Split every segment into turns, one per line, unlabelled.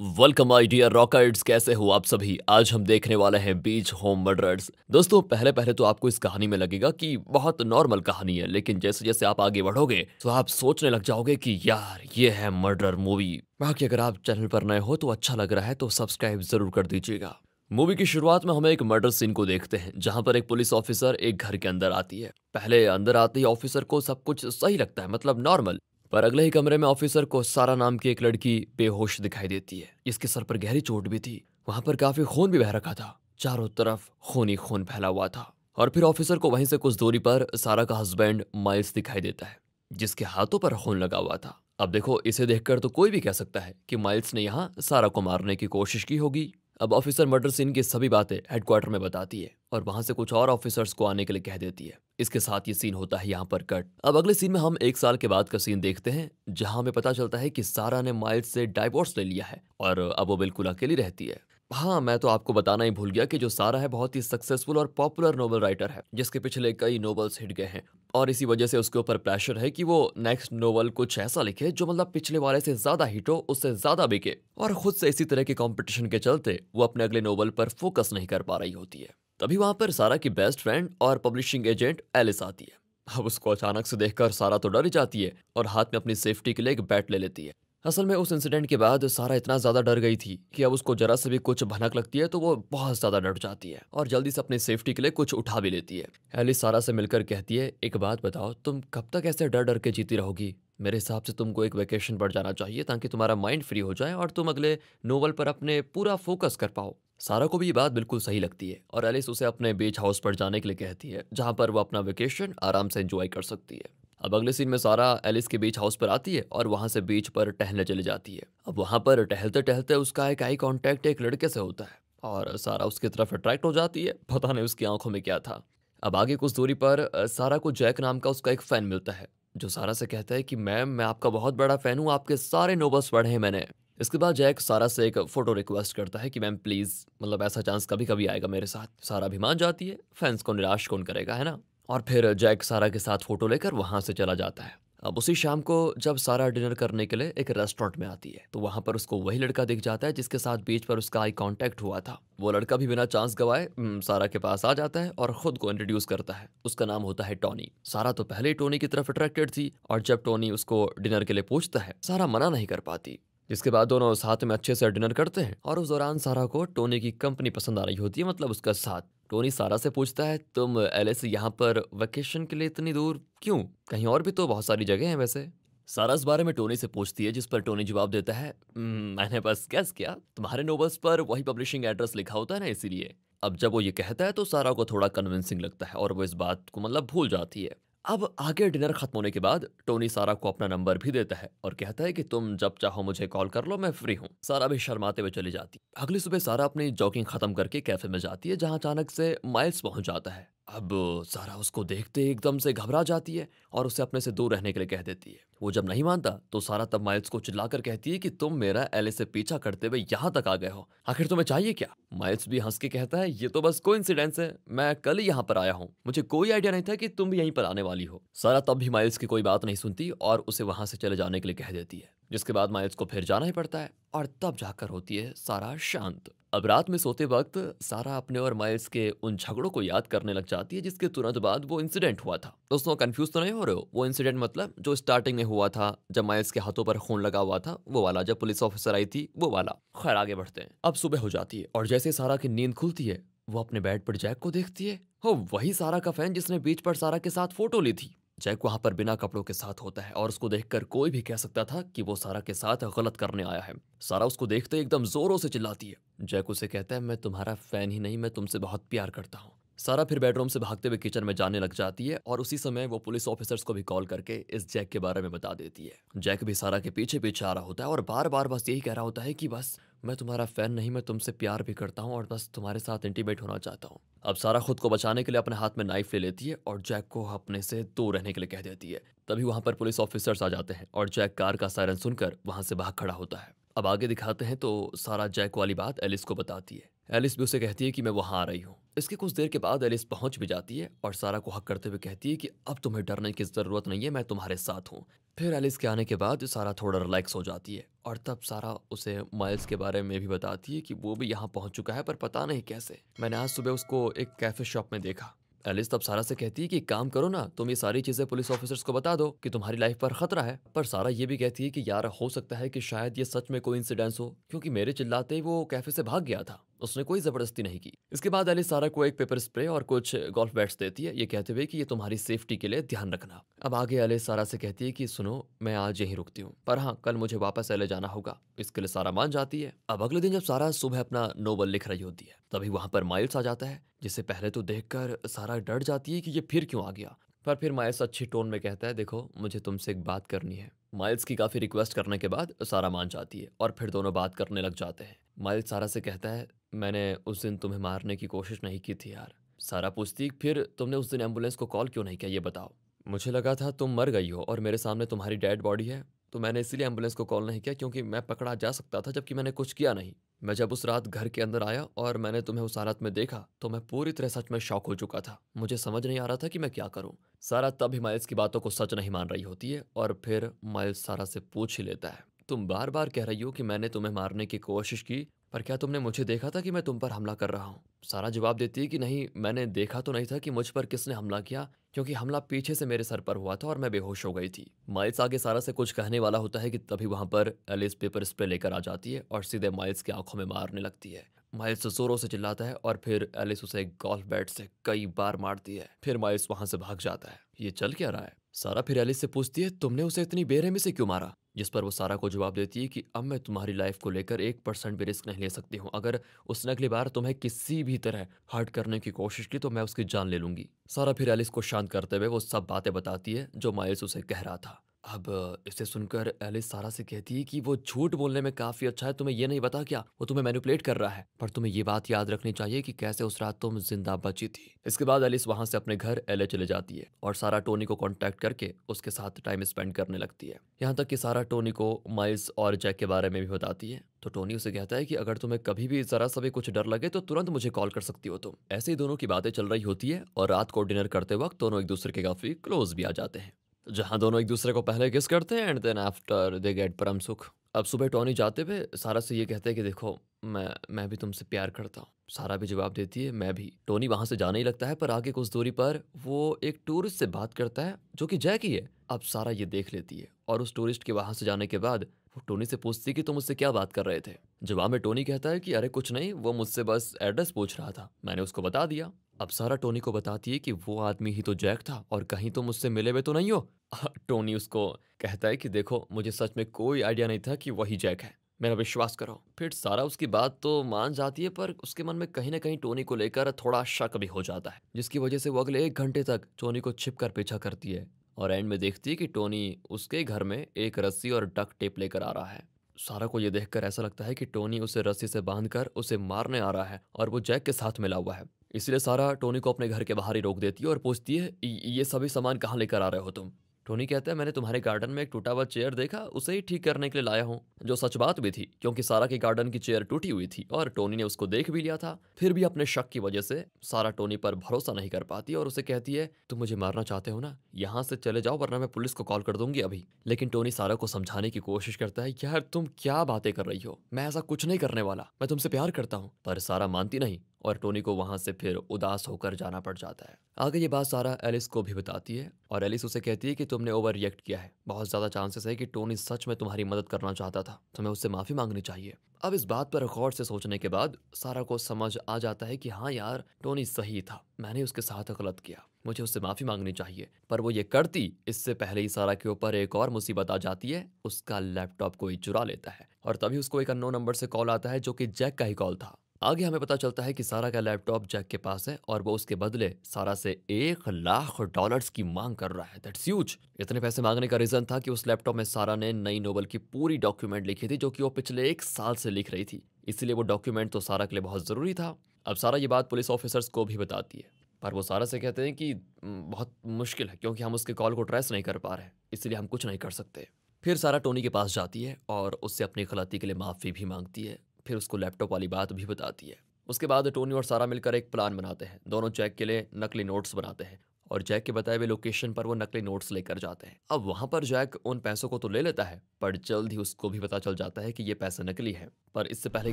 Welcome आई dear rockets कैसे हो आप सभी? आज हम देखने वाले हैं बीच होम मर्डर्स दोस्तों पहले पहले तो आपको इस कहानी में लगेगा कि बहुत नॉर्मल कहानी है, लेकिन जैसे जैसे आप आगे बढ़ोगे तो आप सोचने लग जाओगे कि यार, ये है मर्डर मूवी बाकी अगर आप चैनल पर नए हो तो अच्छा लग रहा है तो सब्सक्राइब ज़रूर कर दीजिएगा। मूवी की शुरुआत में हम एक मर्डर सीन को देखते हैं, जहाँ पर एक पुलिस ऑफिसर एक घर के अंदर आती है। पहले अंदर आते ही ऑफिसर को सब कुछ सही लगता है मतलब नॉर्मल पर अगले ही कमरे में ऑफिसर को सारा नाम की एक लड़की बेहोश दिखाई देती है। इसके सर पर गहरी चोट भी थी। वहाँ पर काफ़ी खून भी बह रखा था। चारों तरफ़ खून ही खून फैला हुआ था। और फिर ऑफिसर को वहीं से कुछ दूरी पर सारा का हस्बैंड माइल्स दिखाई देता है, जिसके हाथों पर खून लगा हुआ था। अब देखो, इसे देखकर तो कोई भी कह सकता है कि माइल्स ने यहाँ सारा को मारने की कोशिश की होगी। अब ऑफिसर मर्डर सीन की सभी बातें हेडक्वार्टर में बताती है और वहाँ से कुछ और ऑफिसर्स को आने के लिए कह देती है। इसके साथ ये सीन होता है यहाँ पर कट अब अगले सीन में हम एक साल के बाद का सीन देखते हैं, जहाँ हमें पता चलता है कि सारा ने माइल्स से डाइवोर्स ले लिया है और अब वो बिल्कुल अकेली रहती है। हाँ मैं तो आपको बताना ही भूल गया कि जो सारा है बहुत ही सक्सेसफुल और पॉपुलर नोबल राइटर है, जिसके पिछले कई नोबल्स हिट गए हैं। और इसी वजह से उसके ऊपर प्रेशर है कि वो नेक्स्ट नोवेल कुछ ऐसा लिखे जो मतलब पिछले वाले से ज़्यादा हिट हो, उससे ज़्यादा बिके। और खुद से इसी तरह के कॉम्पिटिशन के चलते वो अपने अगले नोवेल पर फोकस नहीं कर पा रही होती है। तभी वहाँ पर सारा की बेस्ट फ्रेंड और पब्लिशिंग एजेंट एलिस आती है। अब उसको अचानक से देखकर सारा तो डर जाती है और हाथ में अपनी सेफ्टी के लिए एक बैट ले लेती है। असल में उस इंसिडेंट के बाद सारा इतना ज़्यादा डर गई थी कि अब उसको जरा से भी कुछ भनक लगती है तो वो बहुत ज़्यादा डर जाती है और जल्दी से अपनी सेफ्टी के लिए कुछ उठा भी लेती है। एलिस सारा से मिलकर कहती है, एक बात बताओ, तुम कब तक ऐसे डर डर के जीती रहोगी? मेरे हिसाब से तुमको एक वेकेशन पर जाना चाहिए ताकि तुम्हारा माइंड फ्री हो जाए और तुम अगले नोवल पर अपने पूरा फोकस कर पाओ। सारा को भी ये बात बिल्कुल सही लगती है और एलिस उसे अपने बीच हाउस पर जाने के लिए कहती है, जहाँ पर वो अपना वेकेशन आराम से एंजॉय कर सकती है। अब अगले सीन में सारा एलिस के बीच हाउस पर आती है और वहाँ से बीच पर टहलने चली जाती है। अब वहाँ पर टहलते टहलते उसका एक आई कांटेक्ट एक लड़के से होता है और सारा उसकी तरफ़ अट्रैक्ट हो जाती है। पता नहीं उसकी आँखों में क्या था। अब आगे कुछ दूरी पर सारा को जैक नाम का उसका एक फ़ैन मिलता है, जो सारा से कहता है कि, मैम, मैं आपका बहुत बड़ा फ़ैन हूँ, आपके सारे नोबल्स पढ़े हैं मैंने। इसके बाद जैक सारा से एक फ़ोटो रिक्वेस्ट करता है कि, मैम प्लीज़ मतलब ऐसा चांस कभी कभी आएगा मेरे साथ। सारा भी मान जाती है फैंस को निराश कौन करेगा, है ना? और फिर जैक सारा के साथ फ़ोटो लेकर वहाँ से चला जाता है। अब उसी शाम को जब सारा डिनर करने के लिए एक रेस्टोरेंट में आती है तो वहाँ पर उसको वही लड़का दिख जाता है जिसके साथ बीच पर उसका आई कांटेक्ट हुआ था। वो लड़का भी बिना चांस गवाए सारा के पास आ जाता है और खुद को इंट्रोड्यूस करता है। उसका नाम होता है टोनी। सारा तो पहले ही टोनी की तरफ़ अट्रैक्टेड थी और जब टोनी उसको डिनर के लिए पूछता है, सारा मना नहीं कर पाती। जिसके बाद दोनों साथ में अच्छे से डिनर करते हैं और उस दौरान सारा को टोनी की कंपनी पसंद आ रही होती है मतलब उसका साथ। टोनी सारा से पूछता है, तुम एलिस यहाँ पर वैकेशन के लिए इतनी दूर क्यों? कहीं और भी तो बहुत सारी जगह हैं वैसे। सारा इस बारे में टोनी से पूछती है, जिस पर टोनी जवाब देता है मैंने बस कैस किया, तुम्हारे नोबल्स पर वही पब्लिशिंग एड्रेस लिखा होता है ना इसीलिए। अब जब वो ये कहता है तो सारा को थोड़ा कन्विंसिंग लगता है और वो इस बात को मतलब भूल जाती है। अब आगे डिनर खत्म होने के बाद टोनी सारा को अपना नंबर भी देता है और कहता है कि तुम जब चाहो मुझे कॉल कर लो, मैं फ्री हूँ। सारा भी शर्माते हुए चली जाती। अगली सुबह सारा अपनी जॉगिंग खत्म करके कैफ़े में जाती है, जहाँ अचानक से माइल्स पहुँच जाता है। अब सारा उसको देखते ही एकदम से घबरा जाती है और उसे अपने से दूर रहने के लिए कह देती है। वो जब नहीं मानता तो सारा तब माइल्स को चिल्लाकर कहती है कि तुम मेरा एले से पीछा करते हुए यहाँ तक आ गए हो। आखिर तुम्हें चाहिए क्या? माइल्स भी हंस के कहता है, ये तो बस कोई है, मैं कल ही यहाँ पर आया हूँ। मुझे कोई आइडिया नहीं था कि तुम भी यहीं पर आने वाली हो सारा तब भी माइल्स की कोई बात नहीं सुनती और उसे वहाँ से चले जाने के लिए कह देती है, जिसके बाद माइल्स को फिर जाना ही पड़ता है और तब जाकर होती है सारा शांत। अब रात में सोते वक्त सारा अपने और माइल्स के उन झगड़ों को याद करने लग जाती है, जिसके तुरंत बाद वो इंसिडेंट हुआ था। दोस्तों कंफ्यूज तो नहीं हो रहे हो? वो इंसिडेंट मतलब जो स्टार्टिंग में हुआ था, जब माइल्स के हाथों पर खून लगा हुआ था, वो वाला, जब पुलिस ऑफिसर आई थी, वो वाला। खैर, आगे बढ़ते हैं। अब सुबह हो जाती है, और जैसे सारा की नींद खुलती है, वो अपने बेड पर जैक को देखती है। हो, वही सारा का फ़ैन जिसने बीच पर सारा के साथ फ़ोटो ली थी। जैक वहाँ पर बिना कपड़ों के साथ होता है, और उसको देखकर कोई भी कह सकता था कि वो सारा के साथ गलत करने आया है। सारा उसको देखते एकदम जोरों से चिल्लाती है। जैक उसे कहता है, मैं तुम्हारा फ़ैन ही नहीं, मैं तुमसे बहुत प्यार करता हूँ। सारा फिर बेडरूम से भागते हुए किचन में जाने लग जाती है और उसी समय वो पुलिस ऑफिसर्स को भी कॉल करके इस जैक के बारे में बता देती है। जैक भी सारा के पीछे पीछे आ रहा होता है और बार बार बस यही कह रहा होता है कि बस, मैं तुम्हारा फ़ैन नहीं, मैं तुमसे प्यार भी करता हूँ और बस तुम्हारे साथ इंटीमेट होना चाहता हूँ। अब सारा खुद को बचाने के लिए अपने हाथ में नाइफ ले लेती है और जैक को अपने से दूर रहने के लिए कह देती है। तभी वहाँ पर पुलिस ऑफिसर्स आ जाते हैं और जैक कार का सायरन सुनकर वहाँ से भाग खड़ा होता है। अब आगे दिखाते हैं तो सारा जैक वाली बात एलिस को बताती है। एलिस भी उसे कहती है कि मैं वहाँ आ रही हूँ। इसके कुछ देर के बाद एलिस पहुँच भी जाती है और सारा को हक करते हुए कहती है कि अब तुम्हें डरने की ज़रूरत नहीं है, मैं तुम्हारे साथ हूँ। फिर एलिस के आने के बाद सारा थोड़ा रिलैक्स हो जाती है और तब सारा उसे माइल्स के बारे में भी बताती है कि वो भी यहाँ पहुँच चुका है पर पता नहीं कैसे। मैंने आज सुबह उसको एक कैफ़े शॉप में देखा। एलिस तब सारा से कहती है कि काम करो ना, तुम ये सारी चीज़ें पुलिस ऑफिसर्स को बता दो कि तुम्हारी लाइफ पर खतरा है। पर सारा ये भी कहती है कि यार हो सकता है कि शायद ये सच में कोई इंसिडेंस हो, क्योंकि मेरे चिल्लाते ही वो कैफ़े से भाग गया था। उसने कोई ज़बरदस्ती नहीं की। इसके बाद अली सारा को एक पेपर स्प्रे और कुछ गोल्फ बैट्स देती है। ये कहते हुए कि ये तुम्हारी सेफ्टी के लिए ध्यान रखना। अब आगे अली सारा से कहती है कि, सुनो, मैं आज यहीं रुकती हूँ। पर हाँ कल मुझे वापस एले जाना होगा। इसके लिए सारा मान जाती है। अब अगले दिन जब सारा सुबह अपना नोबल लिख रही होती है, तभी वहाँ पर माइल्स आ जाता है, जिसे पहले तो देखकर सारा डर जाती है कि ये फिर क्यों आ गया। पर फिर माइल्स अच्छी टोन में कहता है, देखो, मुझे तुमसे एक बात करनी है। माइल्स की काफ़ी रिक्वेस्ट करने के बाद सारा मान जाती है और फिर दोनों बात करने लग जाते हैं। माइल्स सारा से कहता है मैंने उस दिन तुम्हें मारने की कोशिश नहीं की थी यार। सारा पूछती फिर तुमने उस दिन एंबुलेंस को कॉल क्यों नहीं किया, ये बताओ। मुझे लगा था तुम मर गई हो और मेरे सामने तुम्हारी डेड बॉडी है तो मैंने इसीलिए एंबुलेंस को कॉल नहीं किया क्योंकि मैं पकड़ा जा सकता था जबकि मैंने कुछ किया नहीं। मैं जब उस रात घर के अंदर आया और मैंने तुम्हें उस हालत में देखा तो मैं पूरी तरह सच में शौक हो चुका था। मुझे समझ नहीं आ रहा था कि मैं क्या करूँ। सारा तब ही माइल्स की बातों को सच नहीं मान रही होती है और फिर माइल्स सारा से पूछ ही लेता है। तुम बार बार कह रही हो कि मैंने तुम्हें मारने की कोशिश की पर क्या तुमने मुझे देखा था कि मैं तुम पर हमला कर रहा हूँ? सारा जवाब देती है कि नहीं, मैंने देखा तो नहीं था कि मुझ पर किसने हमला किया, क्योंकि हमला पीछे से मेरे सर पर हुआ था और मैं बेहोश हो गई थी। माइल्स आगे सारा से कुछ कहने वाला होता है कि तभी वहाँ पर एलिस पेपर स्प्रे लेकर आ जाती है और सीधे माइल्स की आँखों में मारने लगती है। माइल्स जोरों से चिल्लाता है और फिर एलिस उसे गोल्फ बैट से कई बार मारती है। फिर माइल्स वहाँ से भाग जाता है। ये चल क्या रहा है? सारा फिर एलिस से पूछती है, तुमने उसे इतनी बेरहमी से क्यों मारा? जिस पर वो सारा को जवाब देती है कि अब मैं तुम्हारी लाइफ को लेकर एक परसेंट भी रिस्क नहीं ले सकती हूँ। अगर उसने अगली बार तुम्हें किसी भी तरह हर्ट करने की कोशिश की तो मैं उसकी जान ले लूँगी। सारा फिर एलिस को शांत करते हुए वो सब बातें बताती है जो माइल्स उसे कह रहा था। अब इसे सुनकर एलिस सारा से कहती है कि वो झूठ बोलने में काफ़ी अच्छा है, तुम्हें ये नहीं बता क्या? वो तुम्हें मैनिपुलेट कर रहा है। पर तुम्हें ये बात याद रखनी चाहिए कि कैसे उस रात तुम ज़िंदा बची थी। इसके बाद एलिस वहाँ से अपने घर एले चले जाती है और सारा टोनी को कॉन्टेक्ट करके उसके साथ टाइम स्पेंड करने लगती है। यहाँ तक कि सारा टोनी को माइल्स और जैक के बारे में भी बताती है। तो टोनी उसे कहता है कि अगर तुम्हें कभी भी जरा सा भी कुछ डर लगे तो तुरंत मुझे कॉल कर सकती हो तुम। ऐसे ही दोनों की बातें चल रही होती है और रात को डिनर करते वक्त दोनों एक दूसरे के काफ़ी क्लोज भी आ जाते हैं। जहाँ दोनों एक दूसरे को पहले किस करते हैं and then after they get परम सुख। अब सुबह टोनी जाते हुए सारा से ये कहते हैं कि देखो, मैं मैं भी तुमसे प्यार करता हूँ। सारा भी जवाब देती है, मैं भी। टोनी वहाँ से जाने ही लगता है, पर आगे कुछ दूरी पर वो एक टूरिस्ट से बात करता है, जो कि जय की है। अब सारा ये देख लेती है और उस टूरिस्ट के वहाँ से जाने के बाद वो टोनी से पूछती कि तुम मुझसे क्या बात कर रहे थे? जवाब में टोनी कहता है कि अरे कुछ नहीं, वो मुझसे बस एड्रेस पूछ रहा था। मैंने उसको बता दिया। अब सारा टोनी को बताती है कि वो आदमी ही तो जैक था और कहीं तुम मुझसे मिले हुए तो नहीं हो। टोनी उसको कहता है कि देखो, मुझे सच में कोई आइडिया नहीं था कि वही जैक है। मेरा विश्वास करो। फिर सारा उसकी बात तो मान जाती है, पर उसके मन में कहीं ना कहीं टोनी को लेकर थोड़ा शक भी हो जाता है, जिसकी वजह से वो अगले एक घंटे तक टोनी को छिप कर पीछा करती है और एंड में देखती है कि टोनी उसके घर में एक रस्सी और डक टेप लेकर आ रहा है। सारा को यह देखकर ऐसा लगता है कि टोनी उसे रस्सी से बांधकर उसे मारने आ रहा है और वो जैक के साथ मिला हुआ है। इसलिए सारा टोनी को अपने घर के बाहर ही रोक देती है और पूछती है, ये सभी सामान कहाँ लेकर आ रहे हो तुम? टोनी कहता है, मैंने तुम्हारे गार्डन में एक टूटा हुआ चेयर देखा, उसे ही ठीक करने के लिए लाया हूँ, जो सच बात भी थी, क्योंकि सारा के गार्डन की चेयर टूटी हुई थी और टोनी ने उसको देख भी लिया था। फिर भी अपने शक की वजह से सारा टोनी पर भरोसा नहीं कर पाती और उसे कहती है, तुम मुझे मारना चाहते हो ना? यहाँ से चले जाओ, वरना मैं पुलिस को कॉल कर दूँगी अभी। लेकिन टोनी सारा को समझाने की कोशिश करता है, यार, तुम क्या बातें कर रही हो? मैं ऐसा कुछ नहीं करने वाला। मैं तुमसे प्यार करता हूँ, पर सारा मानती नहीं। और टोनी को वहाँ से फिर उदास होकर जाना पड़ जाता है। आगे ये बात सारा एलिस को भी बताती है और एलिस उसे कहती है कि तुमने ओवर रिएक्ट किया है। बहुत ज़्यादा चांसेस है कि टोनी सच में तुम्हारी मदद करना चाहता था। तुम्हें उससे माफ़ी मांगनी चाहिए। अब इस बात पर गौर से सोचने के बाद सारा को समझ आ जाता है कि हाँ यार, टोनी सही था। मैंने उसके साथ गलत किया। मुझे उससे माफ़ी मांगनी चाहिए। पर वो ये करती, इससे पहले ही सारा के ऊपर एक और मुसीबत आ जाती है। उसका लैपटॉप कोई चुरा लेता है और तभी उसको एक अनो नंबर से कॉल आता है जो कि जैक का ही कॉल था। आगे हमें पता चलता है कि सारा का लैपटॉप जैक के पास है और वो उसके बदले सारा से एक लाख डॉलर्स की मांग कर रहा है। दैट्स ह्यूज इतने पैसे मांगने का रीजन था कि उस लैपटॉप में सारा ने नई नोबल की पूरी डॉक्यूमेंट लिखी थी जो कि वो पिछले एक साल से लिख रही थी। इसलिए वो डॉक्यूमेंट तो सारा के लिए बहुत ज़रूरी था। अब सारा ये बात पुलिस ऑफिसर्स को भी बताती है। पर वो सारा से कहते हैं कि बहुत मुश्किल है क्योंकि हम उसके कॉल को ट्रेस नहीं कर पा रहे इसलिए हम कुछ नहीं कर सकते। फिर सारा टोनी के पास जाती है और उससे अपनी गलती के लिए माफ़ी भी मांगती है। फिर उसको लैपटॉप वाली बात भी बताती है। उसके बाद टोनी और सारा मिलकर एक प्लान बनाते हैं। दोनों चेक के लिए नकली नोट्स बनाते हैं और जैक के बताए हुए लोकेशन पर वो नकली नोट्स लेकर जाते हैं। अब वहाँ पर जैक उन पैसों को तो ले लेता है, पर जल्द ही उसको भी पता चल जाता है कि ये पैसे नकली है। पर इससे पहले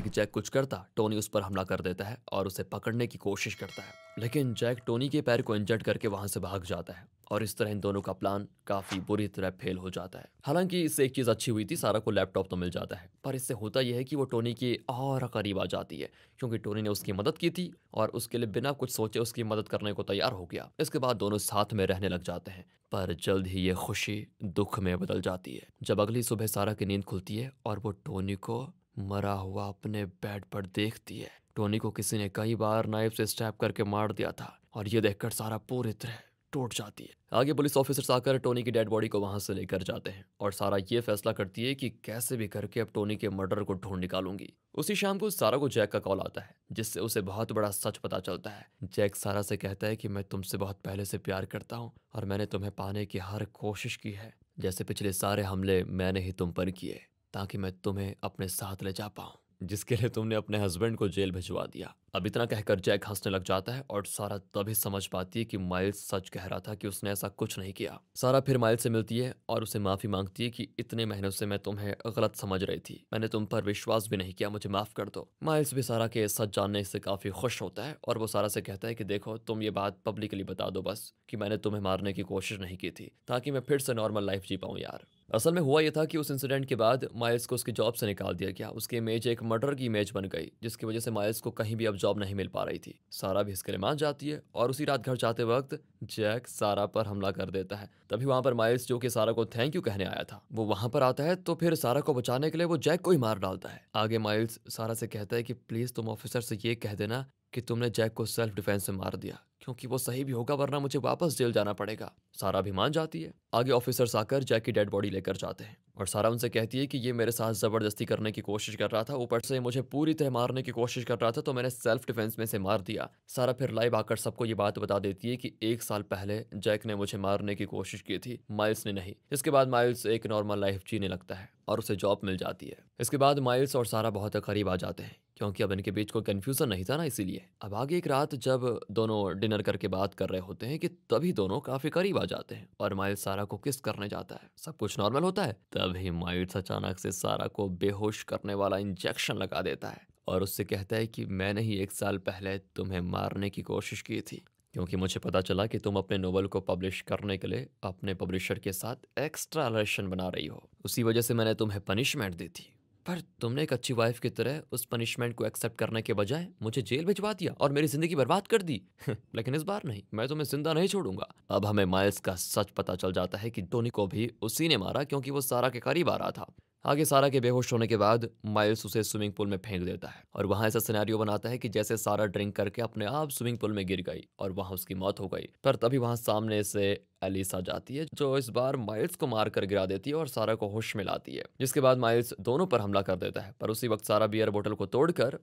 कि जैक कुछ करता, टोनी उस पर हमला कर देता है और उसे पकड़ने की कोशिश करता है। लेकिन जैक टोनी के पैर को इंजर्ड करके वहाँ से भाग जाता है। और इस तरह इन दोनों का प्लान काफ़ी बुरी तरह फेल हो जाता है। हालाँकि इससे एक चीज़ अच्छी हुई थी, सारा को लैपटॉप तो मिल जाता है। पर इससे होता यह है कि वो टोनी के और करीब आ जाती है, क्योंकि टोनी ने उसकी मदद की थी और उसके लिए बिना कुछ सोचे उसकी मदद करने को तैयार हो गया। इसके बाद दोनों साथ में रहने लग जाते हैं, पर जल्द ही ये खुशी दुख में बदल जाती है। जब अगली सुबह सारा की नींद खुलती है और वो टोनी को मरा हुआ अपने बेड पर देखती है। टोनी को किसी ने कई बार नाइफ से स्टैप करके मार दिया था और ये देखकर सारा पूरी तरह टूट जाती है। आगे पुलिस ऑफिसर्स आकर टोनी की डेड बॉडी को वहाँ से लेकर जाते हैं और सारा ये फैसला करती है कि कैसे भी करके अब टोनी के मर्डर को ढूंढ निकालूँगी। उसी शाम को सारा को जैक का कॉल आता है, जिससे उसे बहुत बड़ा सच पता चलता है। जैक सारा से कहता है कि मैं तुमसे बहुत पहले से प्यार करता हूँ और मैंने तुम्हें पाने की हर कोशिश की है। जैसे पिछले सारे हमले मैंने ही तुम पर किए, ताकि मैं तुम्हें अपने साथ ले जा पाऊँ। जिसके लिए तुमने अपने हस्बैंड को जेल भिजवा दिया। अब इतना कहकर जैक हंसने लग जाता है और सारा तभी समझ पाती है कि माइल्स सच कह रहा था कि उसने ऐसा कुछ नहीं किया। सारा फिर माइल्स से मिलती है और उसे माफ़ी मांगती है कि इतने महीनों से मैं तुम्हें गलत समझ रही थी। मैंने तुम पर विश्वास भी नहीं किया, मुझे माफ़ कर दो। माइल्स भी सारा के सच जानने से काफ़ी खुश होता है और वो सारा से कहता है कि देखो, तुम ये बात पब्लिकली बता दो बस कि मैंने तुम्हें मारने की कोशिश नहीं की थी, ताकि मैं फिर से नॉर्मल लाइफ जी पाऊँ यार। असल में हुआ यह था कि उस इंसिडेंट के बाद माइल्स को उसकी जॉब से निकाल दिया गया। उसकी इमेज एक मर्डर की इमेज बन गई, जिसकी वजह से माइल्स को कहीं भी अब जॉब नहीं मिल पा रही थी। सारा भी इसके लिए मान जाती है और उसी रात घर जाते वक्त जैक सारा पर हमला कर देता है। तभी वहाँ पर माइल्स, जो कि सारा को थैंक यू कहने आया था, वो वहाँ पर आता है तो फिर सारा को बचाने के लिए वो जैक को ही मार डालता है। आगे माइल्स सारा से कहता है कि, प्लीज़ तुम ऑफिसर से ये कह देना कि तुमने जैक को सेल्फ डिफेंस में मार दिया। क्योंकि वो सही भी होगा, वरना मुझे वापस जेल जाना पड़ेगा। सारा भी मान जाती है। आगे ऑफिसर्स आकर जैक की डेड बॉडी लेकर जाते हैं और सारा उनसे कहती है कि ये मेरे साथ ज़बरदस्ती करने की कोशिश कर रहा था। ऊपर से मुझे पूरी तरह मारने की कोशिश कर रहा था तो मैंने सेल्फ डिफेंस में से मार दिया। सारा फिर लाइव आकर सबको ये बात बता देती है कि एक साल पहले जैक ने मुझे मारने की कोशिश की थी। माइल्स ने नहीं। इसके बाद माइल्स एक नॉर्मल लाइफ जीने लगता है और उसे जॉब मिल जाती है। इसके बाद माइल्स और सारा बहुत करीब आ जाते हैं। क्योंकि अब इनके बीच कोई कन्फ्यूज़न नहीं था ना इसीलिए। अब आगे एक रात जब दोनों डिनर करके बात कर रहे होते हैं कि तभी दोनों काफ़ी करीब आ जाते हैं और माइल्स सारा को किस करने जाता है? सब कुछ नॉर्मल होता है। तभी माइल्स अचानक से सारा को बेहोश करने वाला इंजेक्शन लगा देता है और उससे कहता है कि मैंने ही एक साल पहले तुम्हें मारने की कोशिश की थी, क्योंकि मुझे पता चला कि तुम अपने नोवेल को पब्लिश करने के लिए अपने पब्लिशर के साथ एक्स्ट्रा रिलेशन बना रही हो। उसी वजह से मैंने तुम्हें पनिशमेंट दी थी। पर तुमने एक अच्छी वाइफ की तरह उस पनिशमेंट को एक्सेप्ट करने के बजाय मुझे जेल भिजवा दिया और मेरी ज़िंदगी बर्बाद कर दी। लेकिन इस बार नहीं, मैं तुम्हें ज़िंदा नहीं छोड़ूँगा। अब हमें माइल्स का सच पता चल जाता है कि टोनी को भी उसी ने मारा क्योंकि वो सारा के करीब आ रहा था। आगे सारा के बेहोश होने के बाद माइल्स उसे स्विमिंग पूल में फेंक देता है और वहाँ ऐसा सिनेरियो बनाता है कि जैसे सारा ड्रिंक करके अपने आप स्विमिंग पूल में गिर गई और वहाँ उसकी मौत हो गई। पर तभी वहाँ सामने से एलिसा जाती है, जो इस बार माइल्स को मार कर गिरा देती है और सारा को होश में लाती है, जिसके बाद माइल्स दोनों पर हमला कर देता है। पर उसी वक्त सारा बियर बोतल को तोड़कर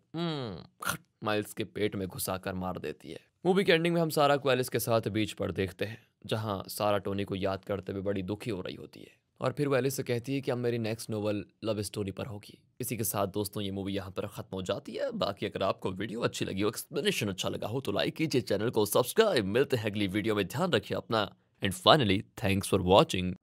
माइल्स के पेट में घुसा कर मार देती है। मूवी के एंडिंग में हम सारा को एलिस के साथ बीच पर देखते हैं, जहाँ सारा टोनी को याद करते हुए बड़ी दुखी हो रही होती है। और फिर वो एलिस से कहती है कि अब मेरी नेक्स्ट नोवेल लव स्टोरी पर होगी। इसी के साथ दोस्तों, ये मूवी यहाँ पर खत्म हो जाती है। बाकी अगर आपको वीडियो अच्छी लगी हो एक्सप्लेनेशन अच्छा लगा हो तो लाइक कीजिए चैनल को सब्सक्राइब मिलते हैं अगली वीडियो में। ध्यान रखिए अपना। And finally thanks for watching